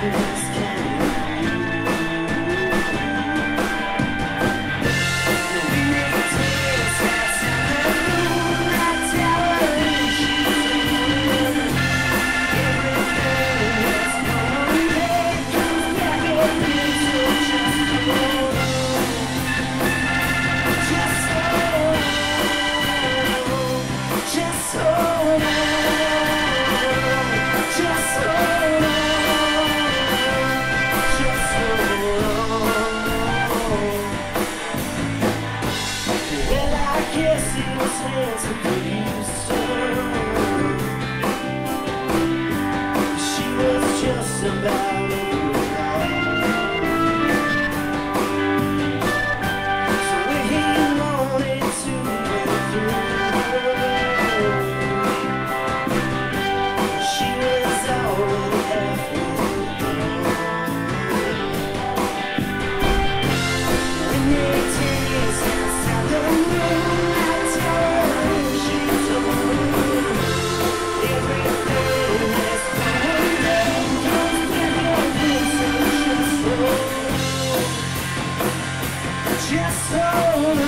Thank you. about Just hold